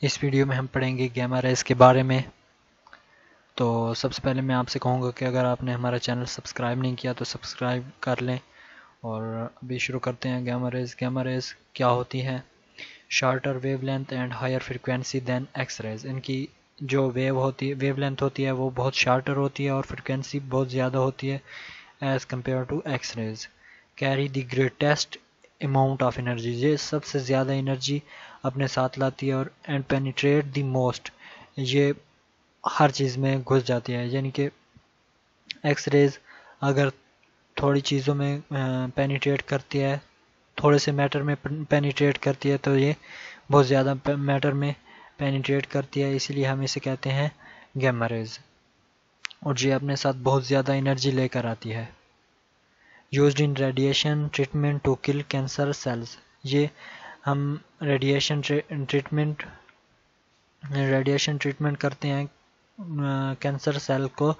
اس video میں ہم پڑھیں گے گیما ریز کے بارے میں۔ تو سب سے پہلے میں آپ سے کہوں گا کہ اگر آپ نے ہمارا چینل سبسکرائب نہیں کیا تو سبسکرائب کر لیں۔ اور ابھی شروع کرتے ہیں گیما ریز گیما ریز کیا ہوتی ہے shorter wavelength and higher frequency than X rays ان کی جو ویو ہوتی ہے ویو لینتھ ہوتی ہے وہ بہت شارٹر ہوتی ہے اور فریکوینسی بہت زیادہ ہوتی ہے as compared to X rays carry the greatest amount of energy. یہ سب سے زیادہ انرجی اپنے ساتھ لاتی ہے اور اینڈ پینیٹریٹ دی موسٹ یہ ہر چیز میں گھس جاتی ہے یعنی کہ ایکس ریز اگر تھوڑی چیزوں میں پینیٹریٹ کرتی ہے، تھوڑے سے میٹر میں پینیٹریٹ کرتی ہے تو یہ بہت زیادہ میٹر میں پینیٹریٹ کرتی ہے، اسی لیے ہم اسے کہتے ہیں گیما ریز اور یہ اپنے ساتھ بہت زیادہ انرجی لے کر آتی ہے۔ Used in radiation treatment to kill cancer cells یہ ہم ریڈیشن ٹریٹمنٹ ریڈیشن ٹریٹمنٹ کرتے ہیں کینسر سیل کو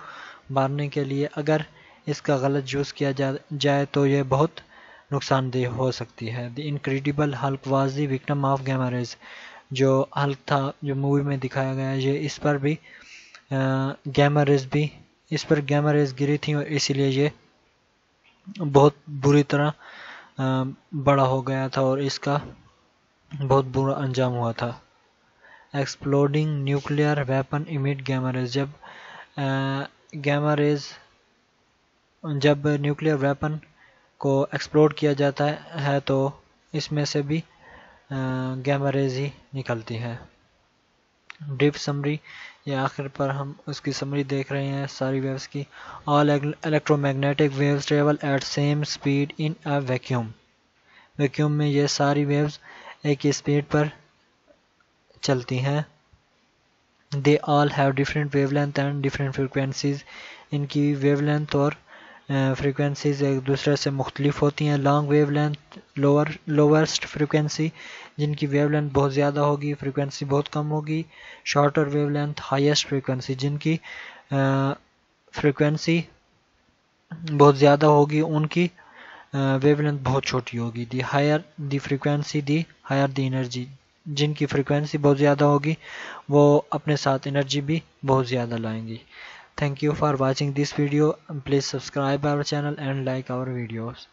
مارنے کے لیے۔ اگر اس کا غلط یوز کیا جائے تو یہ بہت نقصان دہ ہو سکتی ہے۔ The incredible Hulk was the victim of gamma rays جو ہلک تھا، جو مووی میں دکھایا گیا یہ اس پر بھی گیمریز بھی، اس پر گیمریز گری تھیں اور اسی لیے یہ بہت بری طرح بڑا ہو گیا تھا اور اس کا بہت برا انجام ہوا تھا۔ ایکسپلوڈنگ نیوکلیئر ویپن امیٹ گیمریز جب گیمریز جب نیوکلیئر ویپن کو ایکسپلوڈ کیا جاتا ہے تو اس میں سے بھی گیمریز ہی نکلتی ہے ڈیپ سمری یہ آخر پر ہم اس کی سمری دیکھ رہے ہیں ساری ویوز کی۔ All electromagnetic waves travel at same speed in a vacuum vacuum میں یہ ساری ویوز ایک اسپیڈ پر چلتی ہیں۔ They all have different wavelength and different frequencies ان کی ویو لینتھ اور فریکوینسیز ایک دوسرے سے مختلف ہوتی ہیں۔ Long wavelength lower lowest frequency جن کی ویو لینتھ بہت زیادہ ہوگی فریکوینسی بہت کم ہوگی۔ Shorter wavelength highest frequency جن کی فریکوینسی بہت زیادہ ہوگی، ان کی ویو لینتھ بہت چھوٹی ہوگی۔ The higher the frequency the higher the energy جن کی فریکوینسی بہت زیادہ ہوگی، وہ اپنے ساتھ انرجی بھی بہت زیادہ لائیں گی۔ Thank you for watching this video please subscribe our channel and like our videos